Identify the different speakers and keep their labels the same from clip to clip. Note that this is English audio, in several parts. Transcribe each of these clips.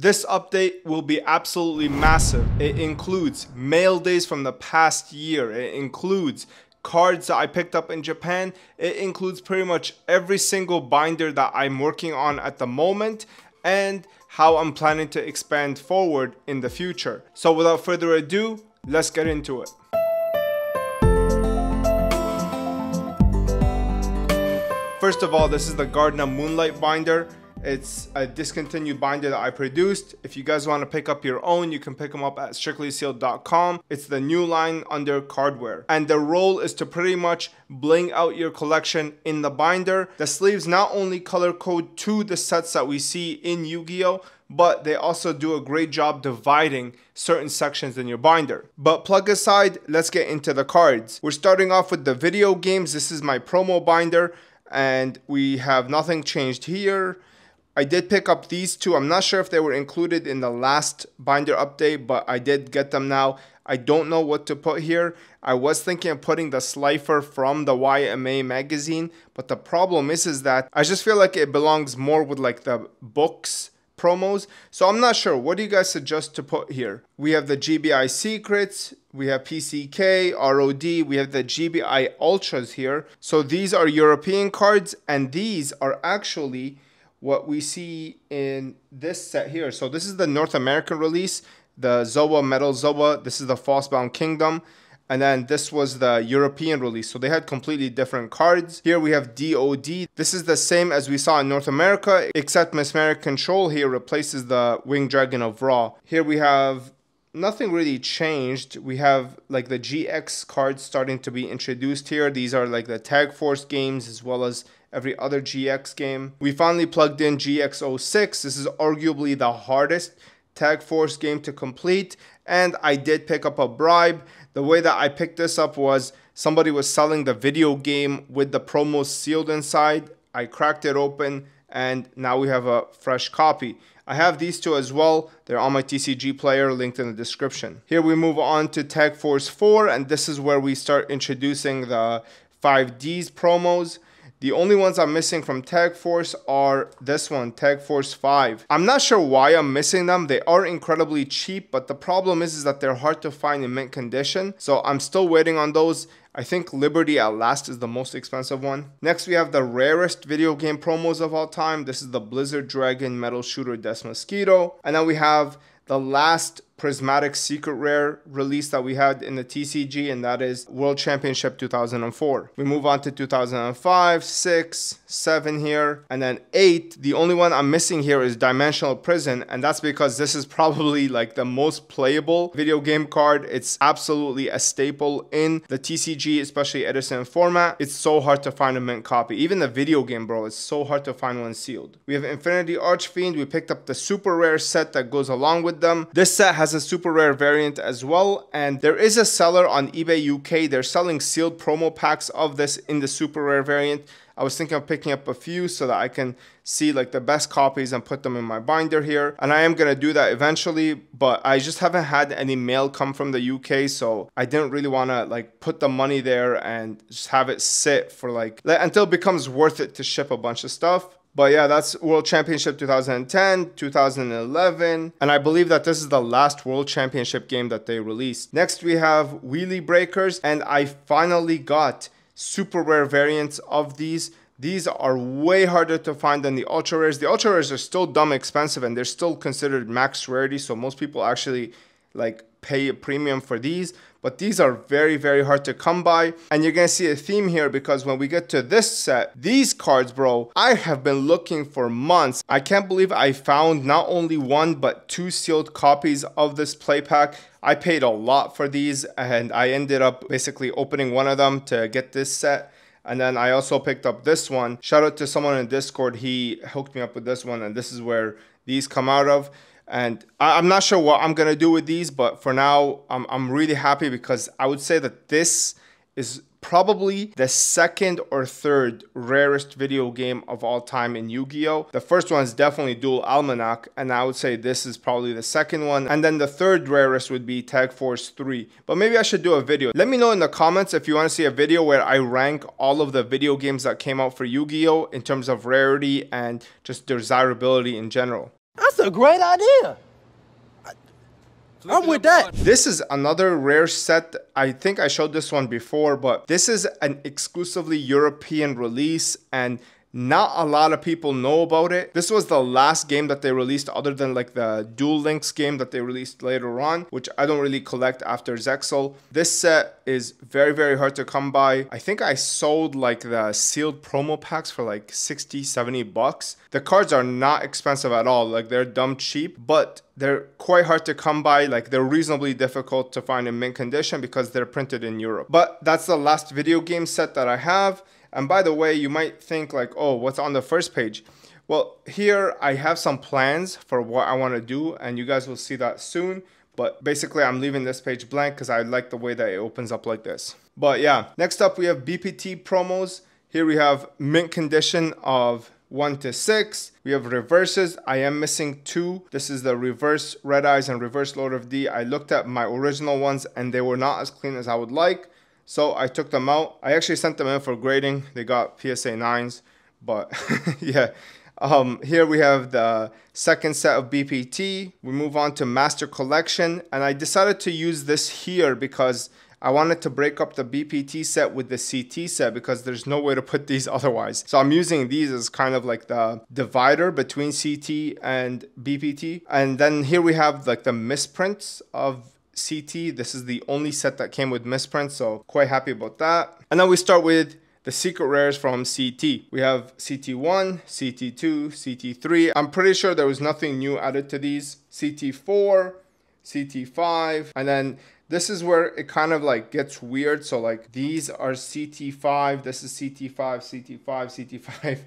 Speaker 1: This update will be absolutely massive. It includes mail days from the past year. It includes cards that I picked up in Japan. It includes pretty much every single binder that I'm working on at the moment and how I'm planning to expand forward in the future. So without further ado, let's get into it. First of all, this is the Garden of Moonlight binder. It's a discontinued binder that I produced. If you guys want to pick up your own, you can pick them up at strictlysealed.com. It's the new line under cardware. And the role is to pretty much bling out your collection in the binder. The sleeves not only color code to the sets that we see in Yu-Gi-Oh! but they also do a great job dividing certain sections in your binder. But plug aside, let's get into the cards. We're starting off with the video games. This is my promo binder and we have nothing changed here. I did pick up these two. I'm not sure if they were included in the last binder update, but I did get them now. I don't know what to put here. I was thinking of putting the Slifer from the YMA magazine, but the problem is, is that I just feel like it belongs more with like the books promos. So I'm not sure. What do you guys suggest to put here? We have the GBI Secrets, we have PCK, ROD, we have the GBI Ultras here. So these are European cards and these are actually what we see in this set here. So this is the North American release, the Zoa Metal Zoa. This is the Falsebound Kingdom. And then this was the European release. So they had completely different cards. Here we have DOD. This is the same as we saw in North America, except Mesmeric Control here replaces the Winged Dragon of Ra. Here we have nothing really changed. We have like the GX cards starting to be introduced here. These are like the Tag Force games as well as every other GX game. We finally plugged in GX06. This is arguably the hardest Tag Force game to complete and I did pick up a bribe. The way that I picked this up was somebody was selling the video game with the promo sealed inside. I cracked it open and now we have a fresh copy. I have these two as well. They're on my TCG player linked in the description. Here we move on to Tag Force 4 and this is where we start introducing the 5Ds promos. The only ones I'm missing from Tag Force are this one, Tag Force 5. I'm not sure why I'm missing them. They are incredibly cheap, but the problem is, is that they're hard to find in mint condition. So I'm still waiting on those. I think Liberty at last is the most expensive one. Next, we have the rarest video game promos of all time. This is the Blizzard Dragon Metal Shooter Death Mosquito. And then we have the last prismatic secret rare release that we had in the TCG, and that is World Championship 2004. We move on to 2005, 6, 7 here, and then 8. The only one I'm missing here is Dimensional Prison, and that's because this is probably like the most playable video game card. It's absolutely a staple in the TCG, especially Edison format. It's so hard to find a mint copy. Even the video game, bro, it's so hard to find one sealed. We have Infernity Archfiend. We picked up the super rare set that goes along with them. This set has has a super rare variant as well. And there is a seller on eBay UK. They're selling sealed promo packs of this in the super rare variant. I was thinking of picking up a few so that I can see like the best copies and put them in my binder here. And I am to do that eventually, but I just haven't had any mail come from the UK. So I didn't really want to like put the money there and just have it sit for like until it becomes worth it to ship a bunch of stuff. But yeah, that's World Championship 2010, 2011, and I believe that this is the last World Championship game that they released. Next, we have Wheelie Breakers, and I finally got super rare variants of these. These are way harder to find than the ultra rares. The ultra rares are still dumb expensive and they're still considered max rarity, so most people actually like pay a premium for these but these are very very hard to come by and you're gonna see a theme here because when we get to this set these cards bro i have been looking for months i can't believe i found not only one but two sealed copies of this play pack i paid a lot for these and i ended up basically opening one of them to get this set and then I also picked up this one. Shout out to someone in Discord. He hooked me up with this one, and this is where these come out of. And I, am not sure what I'm gonna do with these, but for now, I'm, I'm really happy because I would say that this is probably the second or third rarest video game of all time in Yu-Gi-Oh! The first one is definitely Dual Almanac, and I would say this is probably the second one. And then the third rarest would be Tag Force 3. But maybe I should do a video. Let me know in the comments if you want to see a video where I rank all of the video games that came out for Yu-Gi-Oh! in terms of rarity and just desirability in general.
Speaker 2: That's a great idea. I'm with that.
Speaker 1: This is another rare set. I think I showed this one before, but this is an exclusively European release and not a lot of people know about it. This was the last game that they released other than like the Duel Links game that they released later on, which I don't really collect after Zexal. This set is very, very hard to come by. I think I sold like the sealed promo packs for like 60, 70 bucks. The cards are not expensive at all. Like they're dumb cheap, but they're quite hard to come by. Like they're reasonably difficult to find in mint condition because they're printed in Europe. But that's the last video game set that I have. And by the way, you might think like, oh, what's on the first page? Well, here I have some plans for what I want to do and you guys will see that soon. But basically I'm leaving this page blank because I like the way that it opens up like this. But yeah, next up we have BPT promos. Here we have mint condition of 1 to 6. We have reverses. I am missing two. This is the reverse Red Eyes and reverse Lord of D. I looked at my original ones and they were not as clean as I would like. So I took them out. I actually sent them in for grading. They got PSA 9s, but yeah. Um, here we have the second set of BPT. We move on to Master Collection, and I decided to use this here because I wanted to break up the BPT set with the CT set because there's no way to put these otherwise. So I'm using these as kind of like the divider between CT and BPT. And then here we have like the misprints of CT. This is the only set that came with misprints, so quite happy about that. And then we start with the secret rares from CT. We have CT1, CT2, CT3. I'm pretty sure there was nothing new added to these. CT4, CT5, and then this is where it kind of like gets weird. So like these are CT5, this is CT5, CT5, CT5.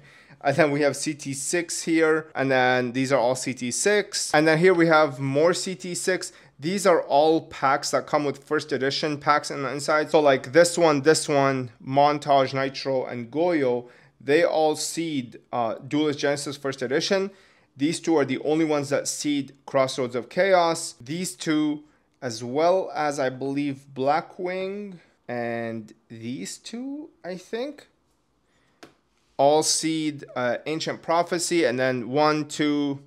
Speaker 1: And then we have CT6 here, and then these are all CT6. And then here we have more CT6. These are all packs that come with first edition packs in the inside. So like this one, this one, Montage, Nitro, and Goyo, they all seed uh, Duelist Genesis first edition. These two are the only ones that seed Crossroads of Chaos. These two, as well as I believe Blackwing and these two, I think, all seed uh, Ancient Prophecy, and then one, two,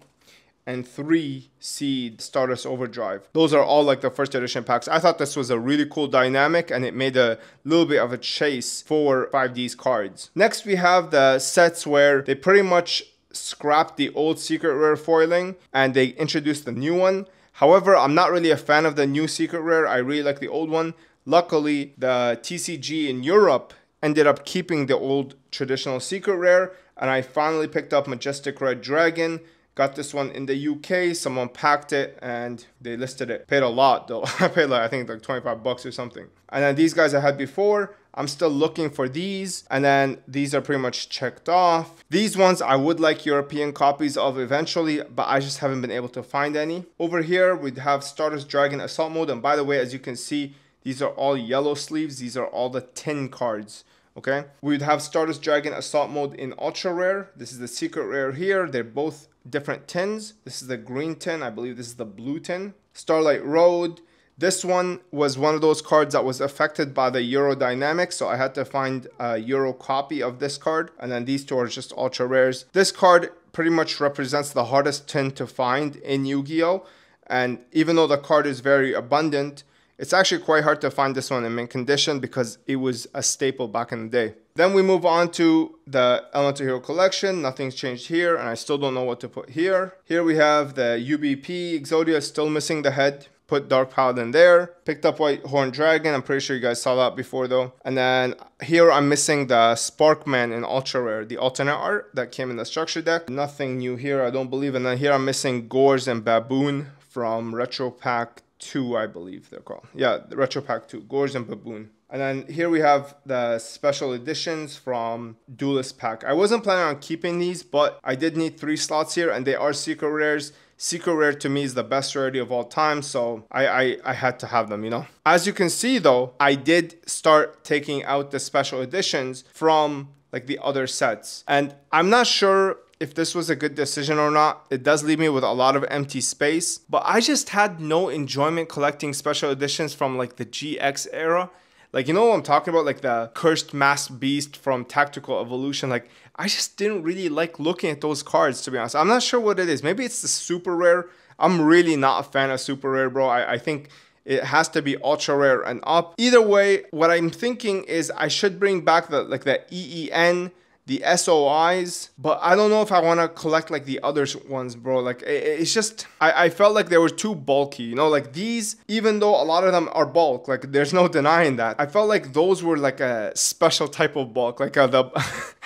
Speaker 1: and three seed Stardust Overdrive. Those are all like the first edition packs. I thought this was a really cool dynamic and it made a little bit of a chase for 5D's cards. Next we have the sets where they pretty much scrapped the old secret rare foiling and they introduced the new one. However, I'm not really a fan of the new secret rare. I really like the old one. Luckily, the TCG in Europe ended up keeping the old traditional secret rare and I finally picked up Majestic Red Dragon Got this one in the UK. Someone packed it and they listed it. Paid a lot though. I paid like I think like 25 bucks or something. And then these guys I had before. I'm still looking for these. And then these are pretty much checked off. These ones I would like European copies of eventually, but I just haven't been able to find any. Over here we'd have Stardust Dragon Assault Mode. And by the way, as you can see, these are all yellow sleeves. These are all the tin cards okay we would have stardust dragon assault mode in ultra rare this is the secret rare here they're both different tins. This is the green tin. I believe this is the blue tin. Starlight Road. This one was one of those cards that was affected by the Euro Dynamics, so I had to find a Euro copy of this card. And then these two are just ultra rares. This card pretty much represents the hardest tin to find in Yu-Gi-Oh! And even though the card is very abundant, it's actually quite hard to find this one in mint condition because it was a staple back in the day. Then we move on to the Elemental Hero collection. Nothing's changed here and I still don't know what to put here. Here we have the UBP Exodia still missing the head. Put Dark Paladin there. Picked up White Horn Dragon. I'm pretty sure you guys saw that before though. And then here I'm missing the Sparkman in Ultra Rare. The alternate art that came in the structure deck. Nothing new here I don't believe. And then here I'm missing Gorz and Baboon from Retro Pack 2, I believe they're called. Yeah, Retro Pack 2, Gorz and Baboon. And then here we have the special editions from Duelist Pack. I wasn't planning on keeping these, but I did need three slots here, and they are secret rares. Secret rare to me is the best rarity of all time, so I, I, I had to have them, you know. As you can see though, I did start taking out the special editions from like the other sets. And I'm not sure if this was a good decision or not. It does leave me with a lot of empty space, but I just had no enjoyment collecting special editions from like the GX era. Like, you know what I'm talking about? Like the cursed mass beast from Tactical Evolution. Like, I just didn't really like looking at those cards, to be honest. I'm not sure what it is. Maybe it's the super rare. I'm really not a fan of super rare, bro. I, I think it has to be ultra rare and up. Either way, what I'm thinking is I should bring back the like the EEN the SOIs, but I don't know if I want to collect like the other ones, bro. Like it, it's just I, I felt like they were too bulky, you know. Like these, even though a lot of them are bulk, like there's no denying that. I felt like those were like a special type of bulk, like uh, the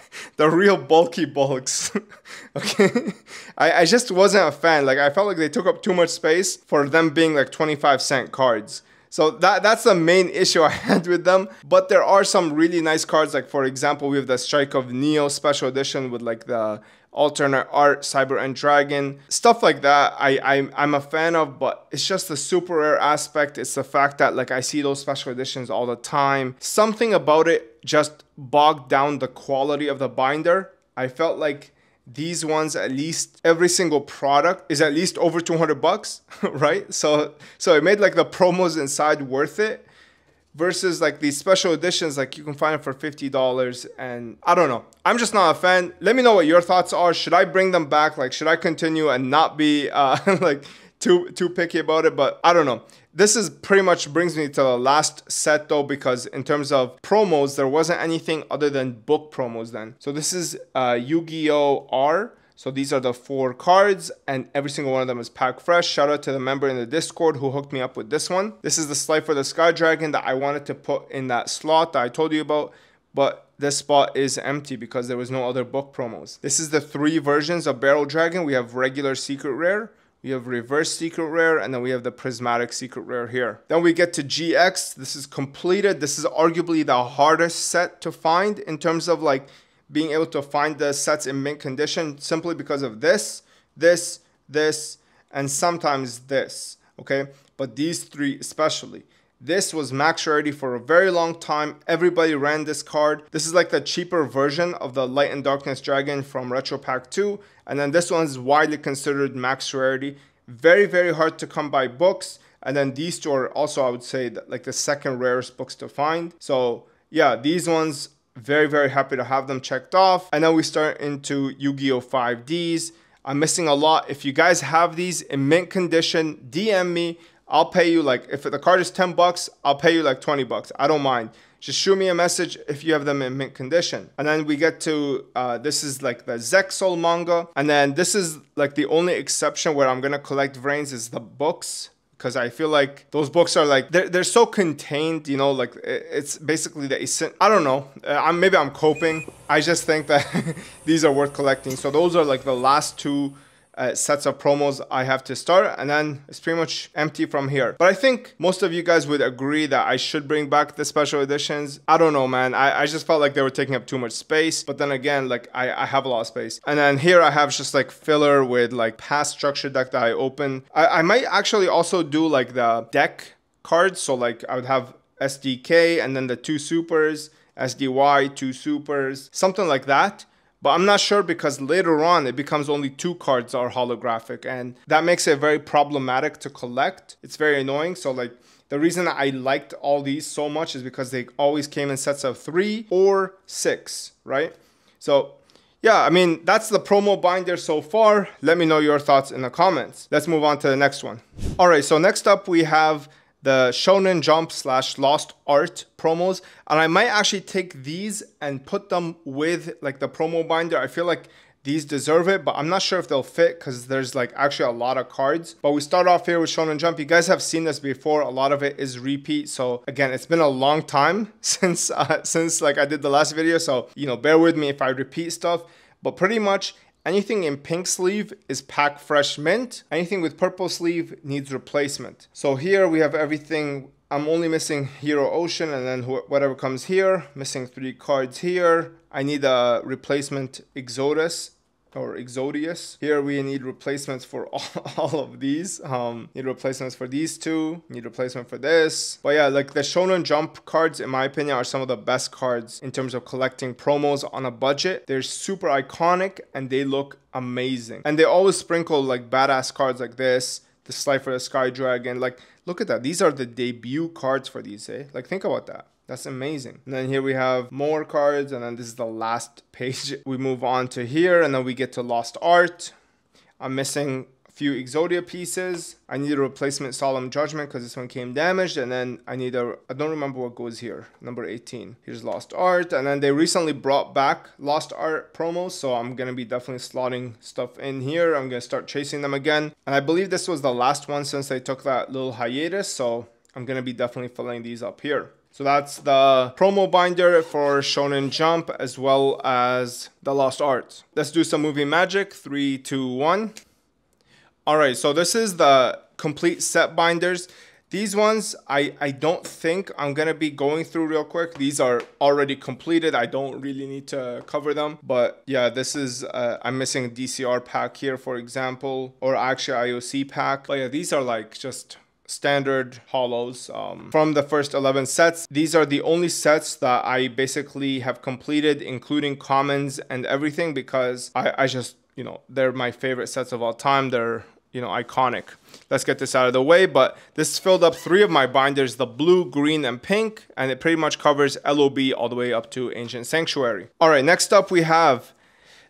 Speaker 1: the real bulky bulks. okay, I I just wasn't a fan. Like I felt like they took up too much space for them being like 25 cent cards. So that that's the main issue I had with them. But there are some really nice cards. Like for example, we have the Strike of Neo Special Edition with like the alternate art, Cyber End Dragon, stuff like that. I I'm, I'm a fan of, but it's just the super rare aspect. It's the fact that like I see those special editions all the time. Something about it just bogged down the quality of the binder. I felt like these ones at least every single product is at least over 200 bucks right? So so it made like the promos inside worth it versus like these special editions like you can find it for $50 and i don't know. I'm just not a fan. Let me know what your thoughts are. Should i bring them back? Like should i continue and not be uh like too too picky about it but i don't know. This is pretty much brings me to the last set though because in terms of promos there wasn't anything other than book promos then. So this is uh, yu-gi-oh! R. So these are the four cards and every single one of them is pack fresh. Shout out to the member in the discord who hooked me up with this one. This is the Slifer the sky dragon that i wanted to put in that slot that i told you about but this spot is empty because there was no other book promos. This is the three versions of Barrel Dragon. We have regular secret rare, we have reverse secret rare and then we have the prismatic secret rare here. Then we get to GX. This is completed. This is arguably the hardest set to find in terms of like being able to find the sets in mint condition simply because of this, this, this, and sometimes this, okay? But these three especially. This was max rarity for a very long time. Everybody ran this card. This is like the cheaper version of the Light and Darkness Dragon from Retro Pack 2. And then this one is widely considered max rarity. Very, very hard to come by books. And then these two are also, I would say, like the second rarest books to find. So yeah, these ones, very, very happy to have them checked off. And then we start into Yu-Gi-Oh! 5Ds. I'm missing a lot. If you guys have these in mint condition, DM me. I'll pay you like if the card is 10 bucks, I'll pay you like 20 bucks. I don't mind. Just shoot me a message if you have them in mint condition. And then we get to uh, this is like the Zexal manga. And then this is like the only exception where I'm gonna collect Vrains is the books because I feel like those books are like they're, they're so contained, you know, like it's basically the I don't know. Uh, I'm maybe I'm coping. I just think that these are worth collecting. So those are like the last two uh, sets of promos I have to start and then it's pretty much empty from here. But I think most of you guys would agree that I should bring back the special editions. I don't know, man. I, I just felt like they were taking up too much space. But then again, like I, I have a lot of space. And then here I have just like filler with like past structure deck that I open. I, I might actually also do like the deck cards. So like I would have SDK and then the two supers, SDY, two supers, something like that. But I'm not sure because later on it becomes only two cards are holographic and that makes it very problematic to collect. It's very annoying. So like the reason I liked all these so much is because they always came in sets of three or six, right? So yeah, I mean, that's the promo binder so far. Let me know your thoughts in the comments. Let's move on to the next one. All right, so next up we have the Shonen Jump slash Lost Art promos. And I might actually take these and put them with like the promo binder. I feel like these deserve it, but I'm not sure if they'll fit because there's like actually a lot of cards. But we start off here with Shonen Jump. You guys have seen this before. A lot of it is repeat. So again, it's been a long time since uh, since like I did the last video. So you know, bear with me if I repeat stuff. But pretty much Anything in pink sleeve is pack fresh mint. Anything with purple sleeve needs replacement. So here we have everything. I'm only missing Hero Ocean and then whatever comes here. Missing three cards here. I need a replacement Exodus or Exodius. Here we need replacements for all, all of these. Um, need replacements for these two. Need replacement for this. But yeah, like the Shonen Jump cards, in my opinion, are some of the best cards in terms of collecting promos on a budget. They're super iconic and they look amazing. And they always sprinkle like badass cards like this. The Slifer the Sky Dragon. Like, look at that. These are the debut cards for these, eh? Like, think about that. That's amazing. And then here we have more cards, and then this is the last page. We move on to here, and then we get to Lost Art. I'm missing few Exodia pieces. I need a replacement Solemn Judgment because this one came damaged, and then I need a, I don't remember what goes here, number 18. Here's Lost Art, and then they recently brought back Lost Art promos, so I'm gonna be definitely slotting stuff in here. I'm gonna start chasing them again. And I believe this was the last one since they took that little hiatus, so I'm gonna be definitely filling these up here. So that's the promo binder for Shonen Jump as well as the Lost Arts. Let's do some movie magic. Three, two, one. All right, so this is the complete set binders. These ones, I, I don't think I'm to be going through real quick. These are already completed. I don't really need to cover them. But yeah, this is, uh, I'm missing a DCR pack here, for example, or actually IOC pack. But yeah, these are like just standard hollows um, from the first 11 sets. These are the only sets that I basically have completed, including commons and everything, because I, I just, you know, they're my favorite sets of all time. They're you know, iconic. Let's get this out of the way, but this filled up three of my binders, the blue, green, and pink, and it pretty much covers LOB all the way up to Ancient Sanctuary. All right, next up we have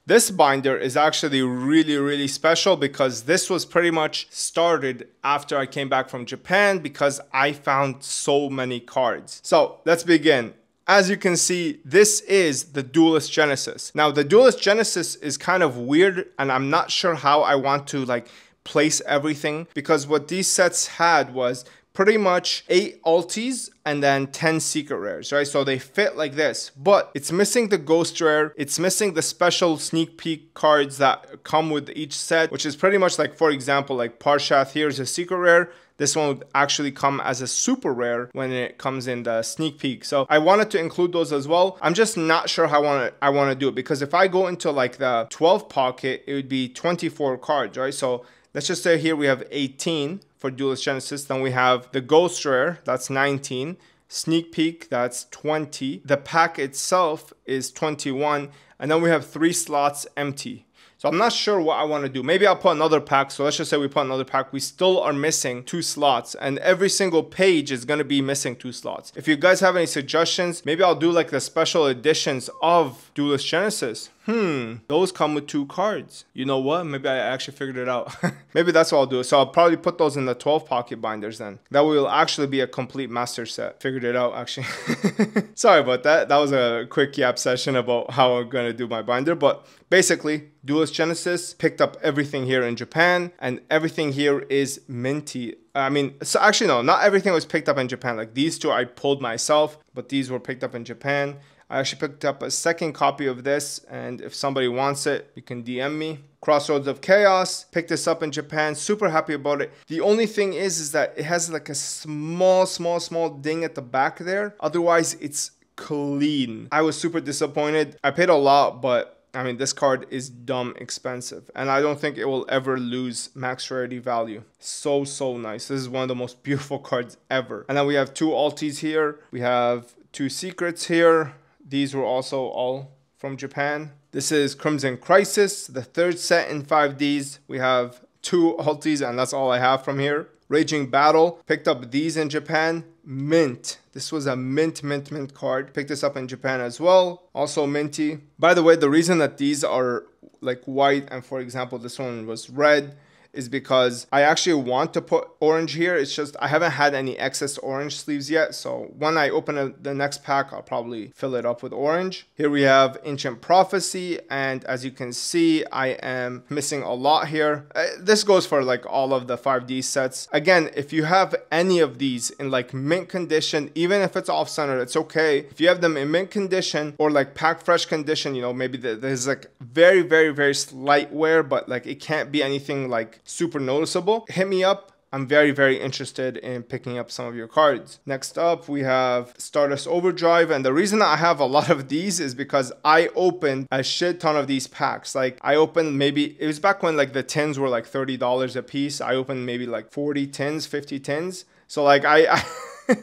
Speaker 1: this binder is actually really, really special because this was pretty much started after I came back from Japan because I found so many cards. So let's begin. As you can see, this is the Duelist Genesis. Now the Duelist Genesis is kind of weird and I'm not sure how I want to like place everything because what these sets had was pretty much eight ultis and then 10 secret rares, right? So they fit like this, but it's missing the ghost rare. It's missing the special sneak peek cards that come with each set, which is pretty much like, for example, like Parshath here is a secret rare. This one would actually come as a super rare when it comes in the sneak peek. So I wanted to include those as well. I'm just not sure how I want to I want to do it because if I go into like the 12 pocket, it would be 24 cards, right? So let's just say here we have 18 for Duelist Genesis. Then we have the Ghost Rare, that's 19. Sneak Peek, that's 20. The pack itself is 21. And then we have three slots empty. So I'm not sure what I want to do. Maybe I'll put another pack. So let's just say we put another pack. We still are missing two slots and every single page is going to be missing two slots. If you guys have any suggestions, maybe I'll do like the special editions of Duelist Genesis hmm, those come with two cards. You know what? Maybe I actually figured it out. Maybe that's what I'll do. So I'll probably put those in the 12 pocket binders then. That will actually be a complete master set. Figured it out actually. Sorry about that. That was a quick yap session about how I'm going to do my binder. But basically, Duelist Genesis picked up everything here in Japan and everything here is minty. I mean, so actually no, not everything was picked up in Japan. Like these two I pulled myself, but these were picked up in Japan. I actually picked up a second copy of this, and if somebody wants it, you can DM me. Crossroads of Chaos, picked this up in Japan, super happy about it. The only thing is, is that it has like a small, small, small ding at the back there. Otherwise, it's clean. I was super disappointed. I paid a lot, but I mean, this card is dumb expensive, and I don't think it will ever lose max rarity value. So, so nice. This is one of the most beautiful cards ever. And then we have two altis here. We have two secrets here. These were also all from Japan. This is Crimson Crisis, the third set in 5Ds. We have two ultis and that's all I have from here. Raging Battle, picked up these in Japan. Mint. This was a mint, mint, mint card. Picked this up in Japan as well. Also minty. By the way, the reason that these are like white and for example this one was red is because I actually want to put orange here. It's just I haven't had any excess orange sleeves yet. So when I open a, the next pack, I'll probably fill it up with orange. Here we have Ancient Prophecy. And as you can see, I am missing a lot here. Uh, this goes for like all of the 5D sets. Again, if you have any of these in like mint condition, even if it's off center, it's okay. If you have them in mint condition or like pack fresh condition, you know, maybe there's like very, very, very slight wear, but like it can't be anything like super noticeable, hit me up. I'm very, very interested in picking up some of your cards. Next up, we have Stardust Overdrive. And the reason I have a lot of these is because I opened a shit ton of these packs. Like I opened maybe, it was back when like the tins were like $30 a piece. I opened maybe like 40 tins, 50 tins. So like I, I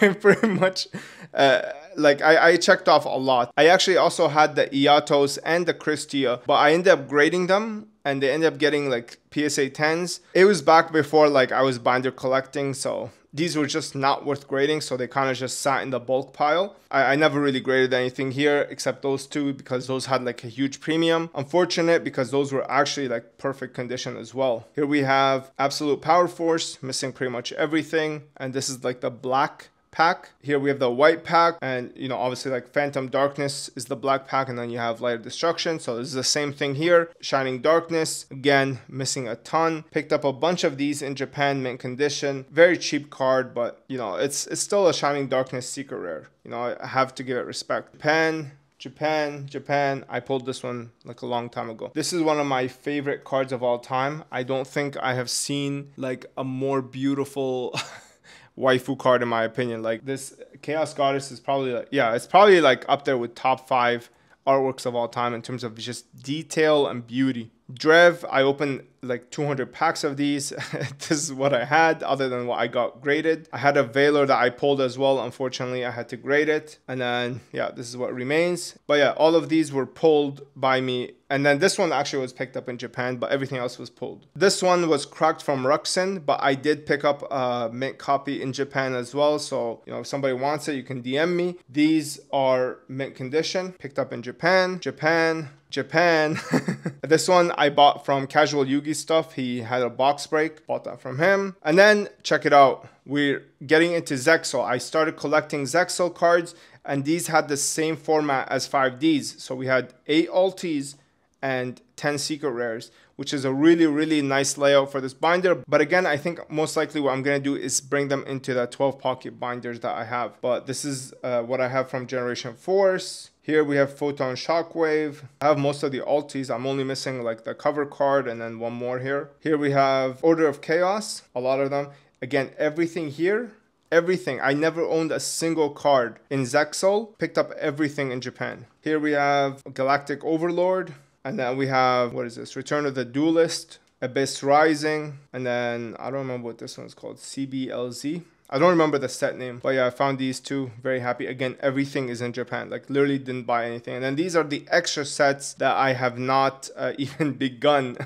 Speaker 1: I pretty much uh, like I, I checked off a lot. I actually also had the Iatos and the Christia, but I ended up grading them and they ended up getting like PSA 10s. It was back before like I was binder collecting, so these were just not worth grading, so they kind of just sat in the bulk pile. I, I, never really graded anything here except those two because those had like a huge premium. Unfortunate because those were actually like perfect condition as well. Here we have Absolute Power Force, missing pretty much everything. And this is like the black pack. Here we have the white pack and you know obviously like Phantom Darkness is the black pack and then you have Light of Destruction. So this is the same thing here. Shining Darkness, again missing a ton. Picked up a bunch of these in Japan mint condition. Very cheap card but you know it's it's still a Shining Darkness secret rare. You know I have to give it respect. Japan, Japan, Japan. I pulled this one like a long time ago. This is one of my favorite cards of all time. I don't think I have seen like a more beautiful waifu card in my opinion. Like this Chaos Goddess is probably like, yeah, it's probably like up there with top five artworks of all time in terms of just detail and beauty. Drev, I opened like 200 packs of these. this is what I had other than what I got graded. I had a Veiler that I pulled as well. Unfortunately, I had to grade it. And then, yeah, this is what remains. But yeah, all of these were pulled by me. And then this one actually was picked up in Japan, but everything else was pulled. This one was cracked from Ruxin, but I did pick up a mint copy in Japan as well. So, you know, if somebody wants it, you can DM me. These are mint condition, picked up in Japan. Japan, Japan. this one I bought from Casual Yugi Stuff. He had a box break, bought that from him. And then check it out. We're getting into Zexal. I started collecting Zexal cards and these had the same format as 5Ds. So we had 8 altis and 10 secret rares, which is a really, really nice layout for this binder. But again, I think most likely what I'm gonna do is bring them into the 12 pocket binders that I have. But this is uh, what I have from Generation Force. Here we have Photon Shockwave. I have most of the altis. I'm only missing like the cover card and then one more here. Here we have Order of Chaos, a lot of them. Again, everything here, everything. I never owned a single card in Zexal. Picked up everything in Japan. Here we have Galactic Overlord. And then we have, what is this? Return of the Duelist, Abyss Rising. And then I don't remember what this one's called. CBLZ. I don't remember the set name, but yeah, I found these two. Very happy. Again, everything is in Japan. Like literally didn't buy anything. And then these are the extra sets that I have not uh, even begun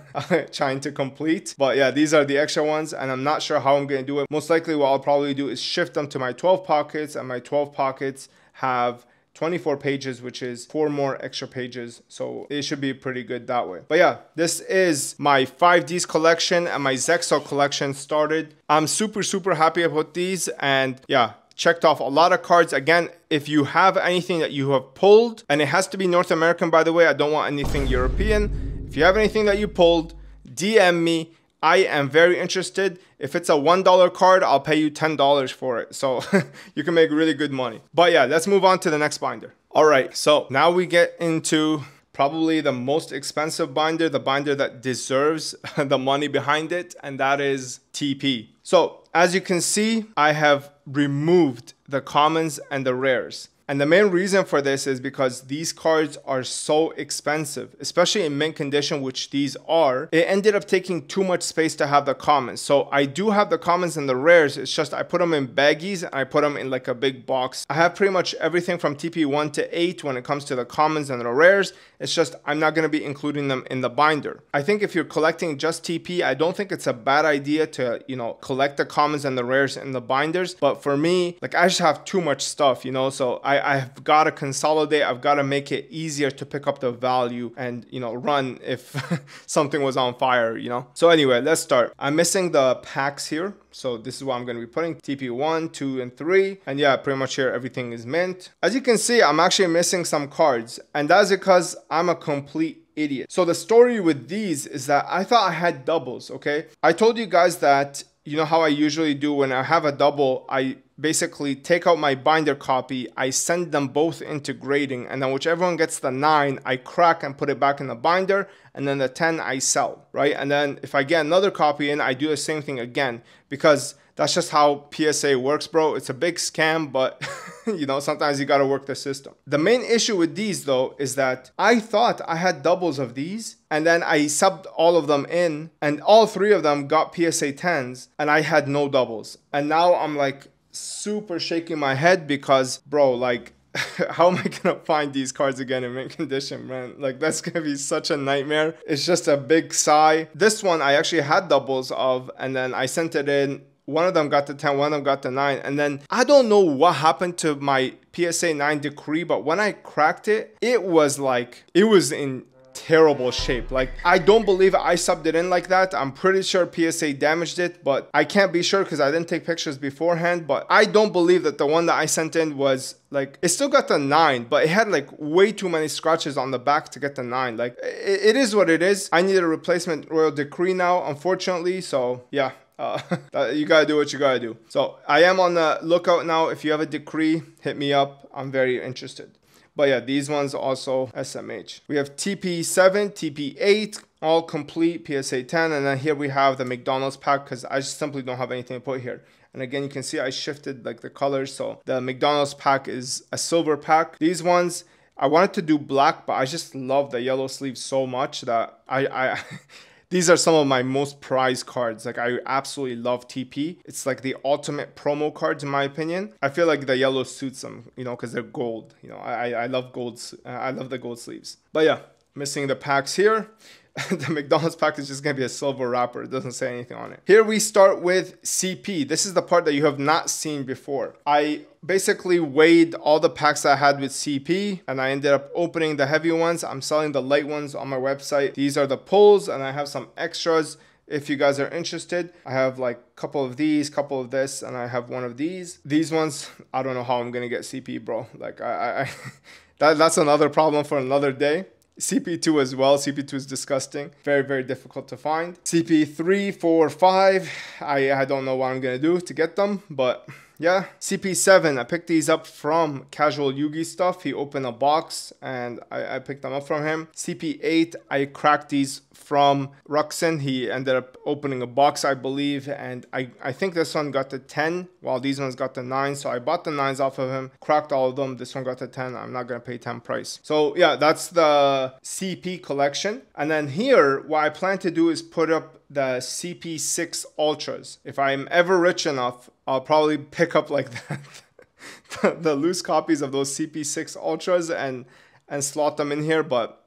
Speaker 1: trying to complete. But yeah, these are the extra ones, and I'm not sure how I'm gonna do it. Most likely, what I'll probably do is shift them to my 12 pockets, and my 12 pockets have 24 pages, which is four more extra pages. So it should be pretty good that way. But yeah, this is my 5Ds collection and my Zexal collection started. I'm super, super happy about these. And yeah, checked off a lot of cards. Again, if you have anything that you have pulled, and it has to be North American, by the way, I don't want anything European. If you have anything that you pulled, DM me I am very interested. If it's a $1 card, I'll pay you $10 for it. So you can make really good money. But yeah, let's move on to the next binder. All right, so now we get into probably the most expensive binder, the binder that deserves the money behind it, and that is TP. So as you can see, I have removed the commons and the rares. And the main reason for this is because these cards are so expensive, especially in mint condition, which these are. It ended up taking too much space to have the commons. So I do have the commons and the rares. It's just I put them in baggies and I put them in like a big box. I have pretty much everything from TP1 to 8 when it comes to the commons and the rares. It's just I'm not going to be including them in the binder. I think if you're collecting just TP, I don't think it's a bad idea to, you know, collect the commons and the rares in the binders. But for me, like I just have too much stuff, you know, so I I, I've got to consolidate. I've got to make it easier to pick up the value and, you know, run if something was on fire, you know? So anyway, let's start. I'm missing the packs here. So this is what I'm going to be putting TP1, 2, and 3. And yeah, pretty much here everything is mint. As you can see, I'm actually missing some cards. And that's because I'm a complete idiot. So the story with these is that I thought I had doubles, okay? I told you guys that you know how I usually do when I have a double, I basically take out my binder copy, I send them both into grading, and then whichever one gets the 9, I crack and put it back in the binder, and then the 10 I sell, right? And then if I get another copy in, I do the same thing again, because that's just how PSA works, bro. It's a big scam, but you know, sometimes you gotta work the system. The main issue with these though is that I thought I had doubles of these and then I subbed all of them in and all three of them got PSA 10s and I had no doubles. And now I'm like super shaking my head because, bro, like how am I gonna find these cards again in mint condition, man? Like that's gonna be such a nightmare. It's just a big sigh. This one I actually had doubles of, and then I sent it in. One of them got the 10, one of them got the 9. And then I don't know what happened to my PSA 9 decree, but when I cracked it, it was like, it was in terrible shape. Like, I don't believe I subbed it in like that. I'm pretty sure PSA damaged it, but I can't be sure because I didn't take pictures beforehand. But I don't believe that the one that I sent in was like, it still got the nine, but it had like way too many scratches on the back to get the nine. Like, it, it is what it is. I need a replacement Royal Decree now, unfortunately. So, yeah, uh, you gotta do what you gotta do. So I am on the lookout now. If you have a decree, hit me up. I'm very interested. But yeah, these ones also SMH. We have TP7, TP8, all complete PSA 10. And then here we have the McDonald's pack because I just simply don't have anything to put here. And again, you can see I shifted like the colors. So the McDonald's pack is a silver pack. These ones, I wanted to do black, but I just love the yellow sleeves so much that I, I these are some of my most prized cards. Like I absolutely love TP. It's like the ultimate promo cards in my opinion. I feel like the yellow suits them, you know, because they're gold. You know, I I love golds. Uh, I love the gold sleeves. But yeah, missing the packs here. the McDonald's pack is just gonna be a silver wrapper. It doesn't say anything on it. Here we start with CP. This is the part that you have not seen before. I basically weighed all the packs I had with CP and I ended up opening the heavy ones. I'm selling the light ones on my website. These are the pulls and I have some extras if you guys are interested. I have like a couple of these, couple of this, and I have one of these. These ones, I don't know how I'm gonna get CP, bro. Like I, I, that, that's another problem for another day. CP2 as well. CP2 is disgusting. Very, very difficult to find. CP3, 4, 5. I, I don't know what I'm going to do to get them, but yeah. CP7, I picked these up from Casual Yugi stuff. He opened a box and I, I picked them up from him. CP8, I cracked these from Ruxin. He ended up opening a box, I believe, and I, I think this one got the 10, while these ones got the 9. So I bought the 9s off of him, cracked all of them. This one got the 10. I'm not going to pay 10 price. So yeah, that's the CP collection. And then here, what I plan to do is put up the CP6 Ultras. If I'm ever rich enough, I'll probably pick up like that. the, loose copies of those CP6 Ultras and and slot them in here, but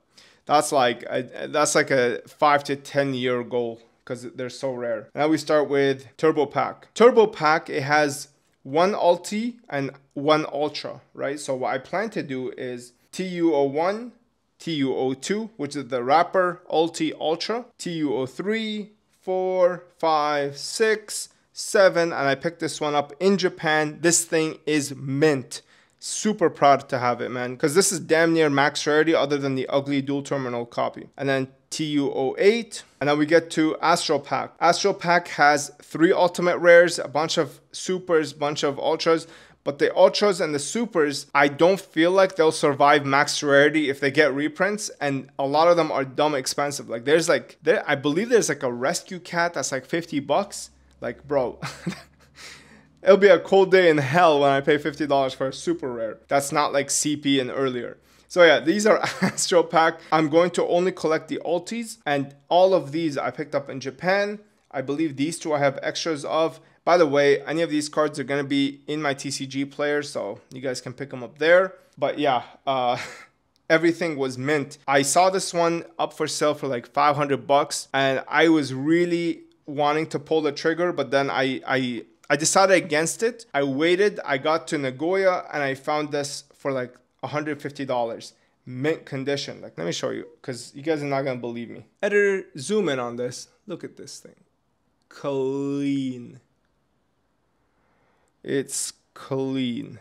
Speaker 1: that's like a, that's like a five to ten year goal because they're so rare. Now we start with Turbo Pack. Turbo Pack it has one Ulti and one Ultra, right? So what I plan to do is TU01, TU02, which is the wrapper Ulti Ultra, TU03, 4, 5, 6, 7, and I picked this one up in Japan. This thing is mint super proud to have it, man, because this is damn near max rarity other than the ugly Duel Terminal copy. And then TU08, and then we get to Astral Pack. Astral Pack has three ultimate rares, a bunch of supers, bunch of ultras, but the ultras and the supers, I don't feel like they'll survive max rarity if they get reprints, and a lot of them are dumb expensive. Like there's like there, I believe there's like a rescue cat that's like 50 bucks. Like bro. It'll be a cold day in hell when I pay $50 for a super rare. That's not like CP and earlier. So yeah, these are Astral Pack. I'm going to only collect the ultis and all of these I picked up in Japan. I believe these two I have extras of. By the way, any of these cards are going to be in my TCG player, so you guys can pick them up there. But yeah, uh, everything was mint. I saw this one up for sale for like 500 bucks and I was really wanting to pull the trigger, but then I, I I decided against it. I waited. I got to Nagoya and I found this for like $150 mint condition. Like, let me show you because you guys are not going to believe me. Editor, zoom in on this. Look at this thing. Clean. It's clean.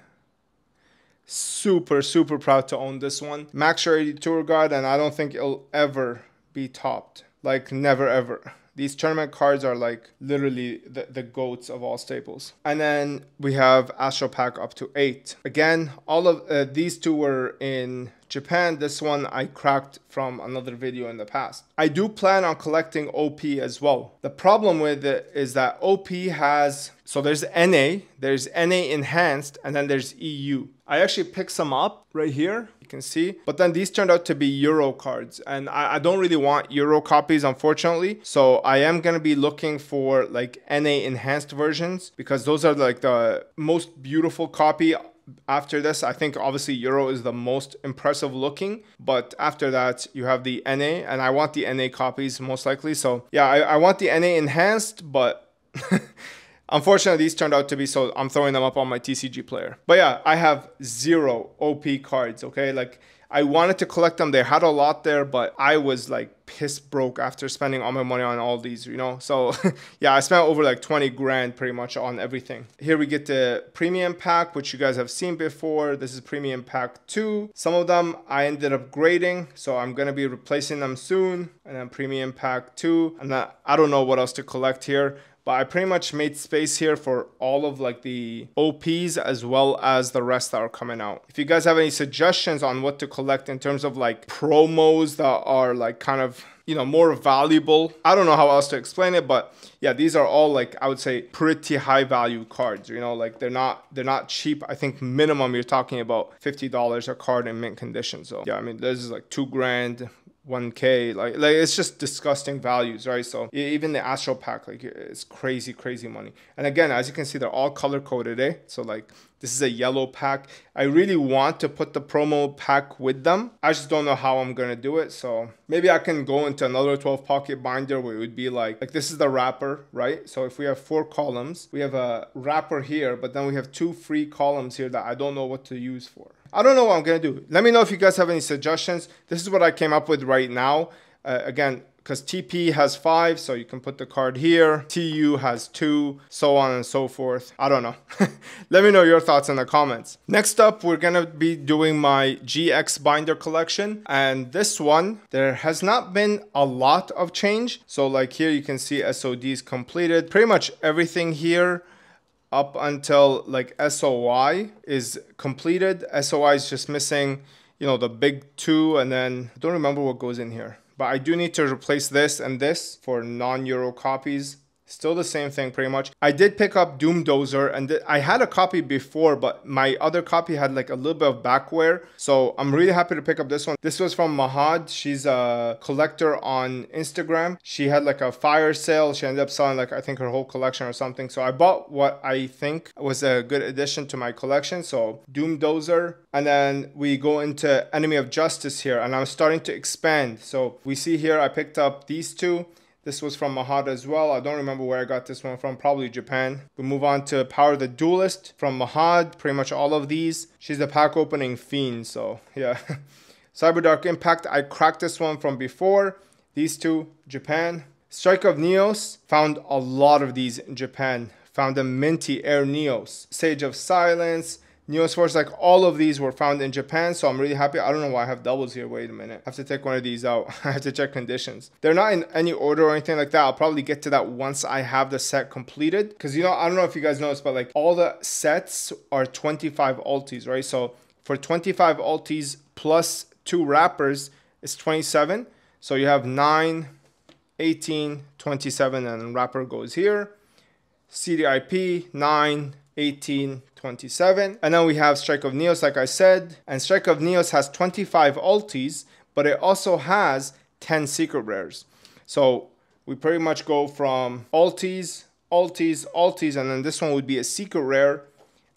Speaker 1: Super, super proud to own this one. Max Rarity Tour Guide, and I don't think it'll ever be topped. Like, never ever. These tournament cards are like literally the, the goats of all staples. And then we have Astral Pack up to eight. Again, all of uh, these two were in Japan. This one I cracked from another video in the past. I do plan on collecting OP as well. The problem with it is that OP has, so there's NA, there's NA enhanced, and then there's EU. I actually picked some up right here you can see. But then these turned out to be Euro cards and I, I don't really want Euro copies unfortunately. So I am going to be looking for like NA enhanced versions because those are like the most beautiful copy after this, I think obviously Euro is the most impressive looking, but after that you have the NA, and I want the NA copies most likely. So yeah, I, I want the NA enhanced, but Unfortunately, these turned out to be so I'm throwing them up on my TCG player. But yeah, I have zero OP cards, okay? Like I wanted to collect them. They had a lot there, but I was like piss broke after spending all my money on all these, you know? So yeah, I spent over like 20 grand pretty much on everything. Here we get the premium pack, which you guys have seen before. This is premium pack two. Some of them I ended up grading, so I'm gonna be replacing them soon. And then premium pack two. And then I don't know what else to collect here but I pretty much made space here for all of like the OPs as well as the rest that are coming out. If you guys have any suggestions on what to collect in terms of like promos that are like kind of you know more valuable i don't know how else to explain it but yeah these are all like i would say pretty high value cards you know? Like they're not they're not cheap. I think minimum you're talking about $50 a card in mint condition so yeah i mean this is like two grand 1k like like it's just disgusting values right? So even the Astral Pack like it's crazy crazy money. And again as you can see they're all color coded eh? So like this is a yellow pack. I really want to put the promo pack with them. I just don't know how i'm gonna do it. So maybe i can go into another 12 pocket binder where it would be like like this is the wrapper right? So if we have four columns we have a wrapper here but then we have two free columns here that i don't know what to use for I don't know what I'm gonna do. Let me know if you guys have any suggestions. This is what I came up with right now. Uh, again, because TP has five, so you can put the card here. TU has two, so on and so forth. I don't know. Let me know your thoughts in the comments. Next up, we're gonna be doing my GX binder collection. And this one, there has not been a lot of change. So like here, you can see SODs completed. Pretty much everything here up until like SOI is completed. SOI is just missing, you know, the big two and then I don't remember what goes in here. But I do need to replace this and this for non-Euro copies. Still the same thing pretty much. I did pick up Doom Dozer and I had a copy before, but my other copy had like a little bit of back wear. So I'm really happy to pick up this one. This was from Mahad. She's a collector on Instagram. She had like a fire sale. She ended up selling like I think her whole collection or something. So I bought what I think was a good addition to my collection. So Doom Dozer. And then we go into Enemy of Justice here and I'm starting to expand. So we see here I picked up these two. This was from Mahad as well. I don't remember where I got this one from, probably Japan. We move on to Power the Duelist from Mahad, pretty much all of these. She's the pack opening fiend, so yeah. Cyber Dark Impact, I cracked this one from before. These two, Japan. Strike of Neos, found a lot of these in Japan. Found a minty Air Neos. Sage of Silence, Neospores, like all of these were found in Japan, so I'm really happy. I don't know why I have doubles here. Wait a minute. I have to take one of these out. I have to check conditions. They're not in any order or anything like that. I'll probably get to that once I have the set completed. Because, you know, I don't know if you guys noticed, but like all the sets are 25 altis, right? So for 25 altis plus two wrappers, it's 27. So you have 9, 18, 27, and wrapper goes here. CDIP, 9, 18, 27. And then we have Strike of Neos, like I said. And Strike of Neos has 25 altis, but it also has 10 secret rares. So we pretty much go from altis, altis, altis, and then this one would be a secret rare.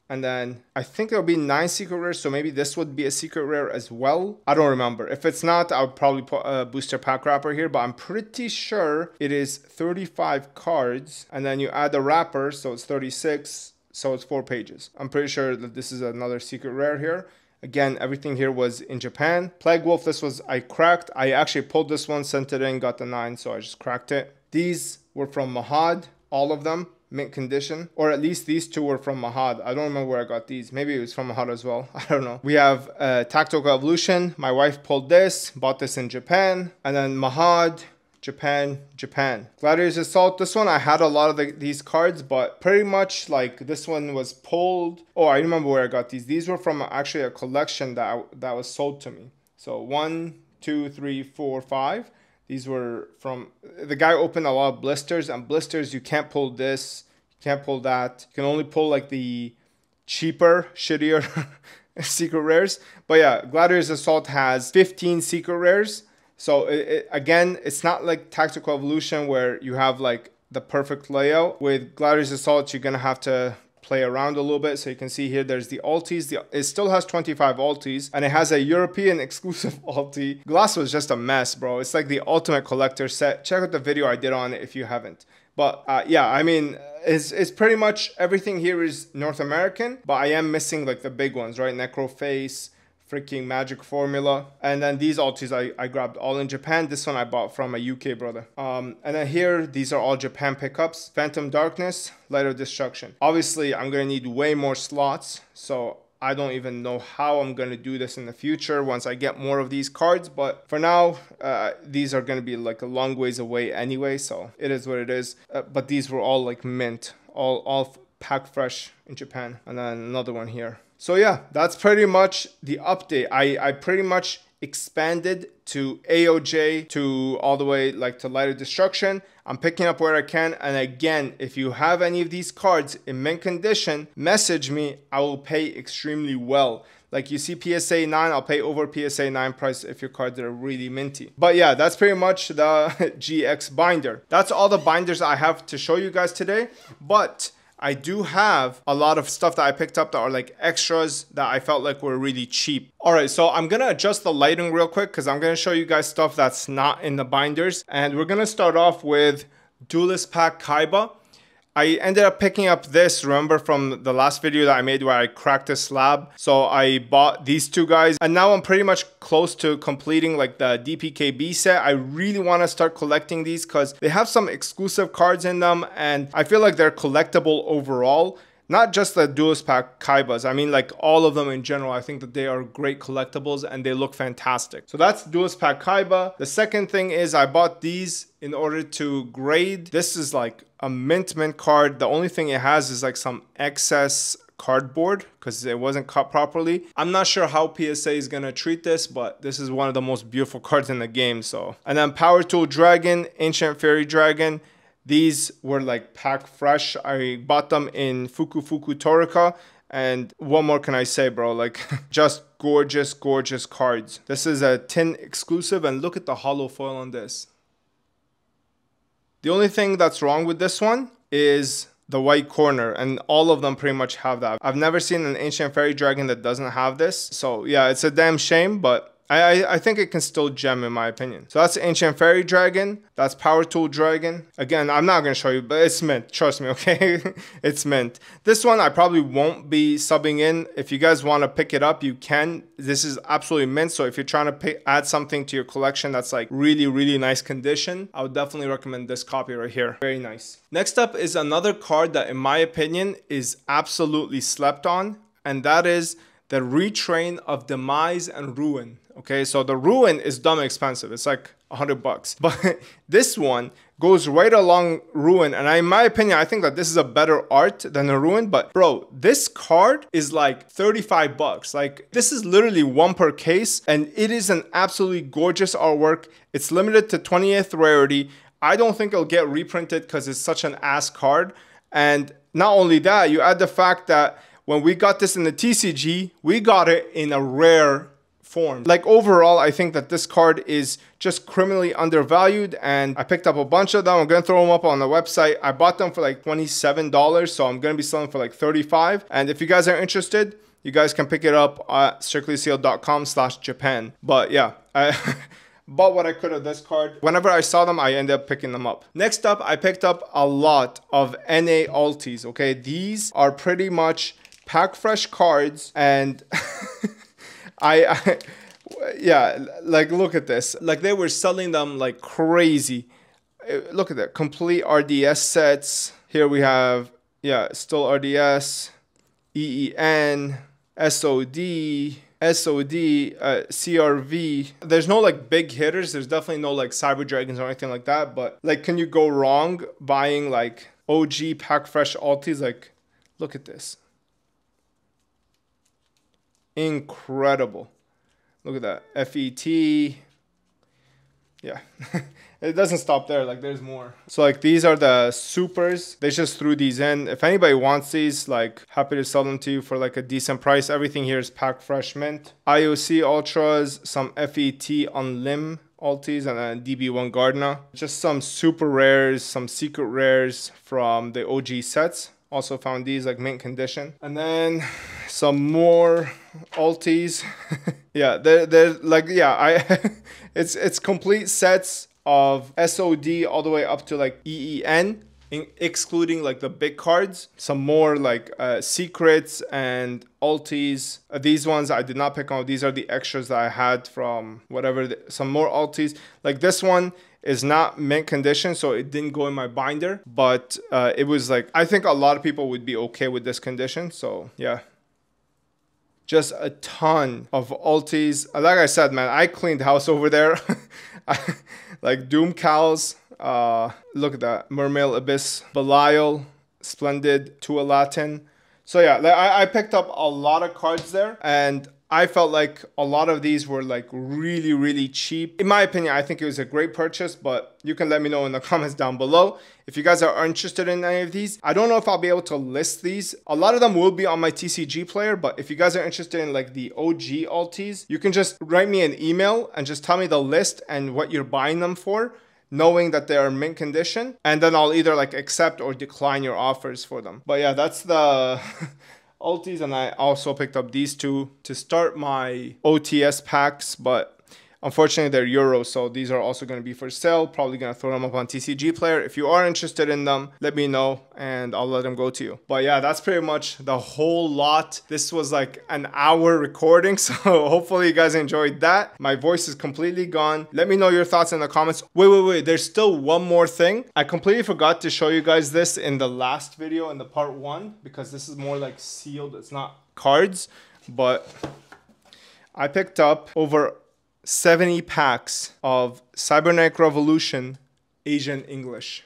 Speaker 1: And then I think there'll be nine secret rares, so maybe this would be a secret rare as well. I don't remember. If it's not, I'll probably put a booster pack wrapper here, but I'm pretty sure it is 35 cards. And then you add the wrapper, so it's 36 so it's four pages. I'm pretty sure that this is another secret rare here. Again, everything here was in Japan. Plague Wolf, this was I cracked. I actually pulled this one, sent it in, got the nine, so I just cracked it. These were from Mahad, all of them, mint condition. Or at least these two were from Mahad. I don't remember where I got these. Maybe it was from Mahad as well. I don't know. We have uh, Tactical Evolution. My wife pulled this, bought this in Japan. And then Mahad, Japan, Japan. Gladiators Assault, this one I had a lot of the, these cards, but pretty much like this one was pulled. Oh, I remember where I got these. These were from actually a collection that, I, that was sold to me. So one, two, three, four, five. These were from, the guy opened a lot of blisters and blisters, you can't pull this, you can't pull that. You can only pull like the cheaper, shittier secret rares. But yeah, Gladiators Assault has 15 secret rares so it, it, again, it's not like Tactical Evolution where you have like the perfect layout. With Gladiators Assault, you're gonna have to play around a little bit. So you can see here, there's the Altis. The, it still has 25 Altis and it has a European exclusive Alti. Glass was just a mess, bro. It's like the ultimate collector set. Check out the video I did on it if you haven't. But uh, yeah, I mean, it's, it's pretty much everything here is North American, but I am missing like the big ones, right? Necroface, freaking Magic Formula. And then these Altis I, I grabbed all in Japan. This one I bought from a UK brother. Um, and then here, these are all Japan pickups. Phantom Darkness, Light of Destruction. Obviously, I'm to need way more slots. So I don't even know how I'm going to do this in the future once I get more of these cards. But for now, uh, these are going to be like a long ways away anyway. So it is what it is. Uh, but these were all like mint, all, all packed fresh in Japan. And then another one here. So yeah, that's pretty much the update. I, I pretty much expanded to AOJ to all the way like to Light of Destruction. I'm picking up where I can. And again, if you have any of these cards in mint condition, message me. I will pay extremely well. Like you see PSA 9, I'll pay over PSA 9 price if your cards are really minty. But yeah, that's pretty much the GX binder. That's all the binders I have to show you guys today. But I do have a lot of stuff that I picked up that are like extras that I felt like were really cheap. All right, so I'm gonna adjust the lighting real quick because I'm gonna show you guys stuff that's not in the binders. And we're gonna start off with Duelist Pack Kaiba. I ended up picking up this, remember from the last video that I made where I cracked a slab. So I bought these two guys and now I'm pretty much close to completing like the DPKB set. I really want to start collecting these because they have some exclusive cards in them and I feel like they're collectible overall not just the Duelist Pack Kaibas, I mean like all of them in general. I think that they are great collectibles and they look fantastic. So that's Duelist Pack Kaiba. The second thing is I bought these in order to grade. This is like a mint mint card. The only thing it has is like some excess cardboard because it wasn't cut properly. I'm not sure how PSA is gonna treat this, but this is one of the most beautiful cards in the game. So, and then Power Tool Dragon, Ancient Fairy Dragon. These were like pack fresh. I bought them in Fuku Fuku Torika. And what more can I say, bro? Like, just gorgeous, gorgeous cards. This is a tin exclusive, and look at the holo foil on this. The only thing that's wrong with this one is the white corner and all of them pretty much have that. I've never seen an ancient fairy dragon that doesn't have this. So yeah, it's a damn shame, but I, I think it can still gem in my opinion. So that's Ancient Fairy Dragon. That's Power Tool Dragon. Again, I'm not going to show you, but it's mint. Trust me, okay? it's mint. This one I probably won't be subbing in. If you guys want to pick it up, you can. This is absolutely mint. So if you're trying to add something to your collection that's like really, really nice condition, I would definitely recommend this copy right here. Very nice. Next up is another card that in my opinion is absolutely slept on. And that is the retrain of Demise and Ruin. Okay, so the Ruin is dumb expensive. It's like a hundred bucks. But this one goes right along Ruin. And I, in my opinion, I think that this is a better art than the Ruin. But bro, this card is like 35 bucks. Like this is literally one per case. And it is an absolutely gorgeous artwork. It's limited to 20th rarity. I don't think it'll get reprinted because it's such an ass card. And not only that, you add the fact that when we got this in the TCG, we got it in a rare form. Like overall, I think that this card is just criminally undervalued and I picked up a bunch of them. I'm gonna throw them up on the website. I bought them for like $27, so I'm gonna be selling for like 35. And if you guys are interested, you guys can pick it up at strictlysealed.com slash Japan. But yeah, I bought what I could of this card. Whenever I saw them, I ended up picking them up. Next up, I picked up a lot of NA Altis, okay? These are pretty much pack fresh cards and I, I yeah, like look at this. Like they were selling them like crazy. Uh, look at that, complete RDS sets. Here we have, yeah, still RDS, EEN, SOD, SOD, uh, CRV. There's no like big hitters. There's definitely no like Cyber Dragons or anything like that. But like, can you go wrong buying like OG pack fresh altis? Like, look at this incredible. Look at that. FET. Yeah. it doesn't stop there. Like there's more. So like these are the supers. They just threw these in. If anybody wants these, like happy to sell them to you for like a decent price. Everything here is packed fresh mint. IOC Ultras, some FET on limb altis and then DB1 Gardna. Just some super rares, some secret rares from the OG sets. Also found these like mint condition. And then some more altis. yeah, they're, they're like, yeah, I it's it's complete sets of SOD all the way up to like EEN in, excluding like the big cards, some more like uh, secrets and altis. Uh, these ones I did not pick on. These are the extras that I had from whatever. The, some more altis. Like this one is not mint condition, so it didn't go in my binder. But uh, it was like I think a lot of people would be okay with this condition. So yeah. Just a ton of altis. Like I said, man, I cleaned house over there. like Doom Cows, uh, look at that. Mermail Abyss, Belial, Splendid, Tualatin. So yeah, I, I picked up a lot of cards there and I felt like a lot of these were like really, really cheap. In my opinion, I think it was a great purchase, but you can let me know in the comments down below if you guys are interested in any of these. I don't know if I'll be able to list these. A lot of them will be on my TCG player, but if you guys are interested in like the OG altis, you can just write me an email and just tell me the list and what you're buying them for knowing that they are mint condition and then I'll either like accept or decline your offers for them. But yeah, that's the altis and I also picked up these two to start my OTS packs, but Unfortunately, they're euros, so these are also going to be for sale. Probably going to throw them up on TCG Player. If you are interested in them, let me know and I'll let them go to you. But yeah, that's pretty much the whole lot. This was like an hour recording, so hopefully you guys enjoyed that. My voice is completely gone. Let me know your thoughts in the comments. Wait, wait, wait. There's still one more thing. I completely forgot to show you guys this in the last video in the part one because this is more like sealed. It's not cards, but I picked up over 70 packs of Cybernetic Revolution Asian English.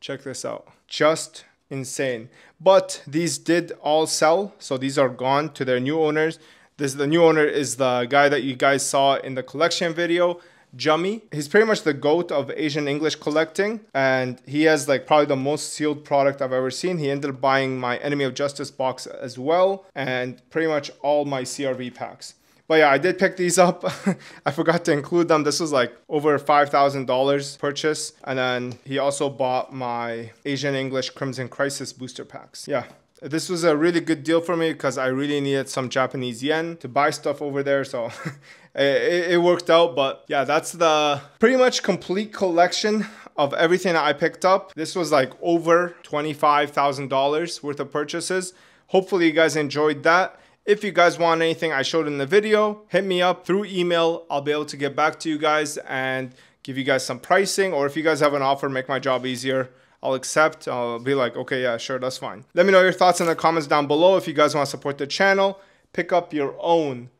Speaker 1: Check this out. Just insane. But these did all sell, so these are gone to their new owners. This the new owner is the guy that you guys saw in the collection video. Jummy. He's pretty much the goat of Asian English collecting, and he has like probably the most sealed product I've ever seen. He ended up buying my Enemy of Justice box as well, and pretty much all my CRV packs. But yeah, I did pick these up. I forgot to include them. This was like over $5,000 purchase. And then he also bought my Asian English Crimson Crisis booster packs. Yeah, this was a really good deal for me because I really needed some Japanese yen to buy stuff over there. So it, it, worked out. But yeah, that's the pretty much complete collection of everything that I picked up. This was like over $25,000 worth of purchases. Hopefully you guys enjoyed that. If you guys want anything I showed in the video, hit me up through email. I'll be able to get back to you guys and give you guys some pricing. Or if you guys have an offer, make my job easier. I'll accept. I'll be like, okay, yeah, sure, that's fine. Let me know your thoughts in the comments down below. If you guys want to support the channel, pick up your own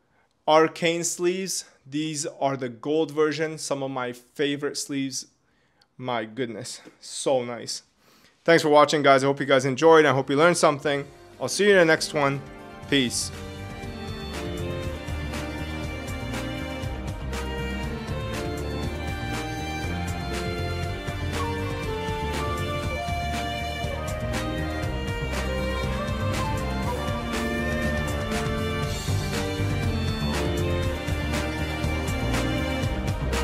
Speaker 1: arcane sleeves. These are the gold version. Some of my favorite sleeves. My goodness, so nice. Thanks for watching, guys. I hope you guys enjoyed. I hope you learned something. I'll see you in the next one. Peace.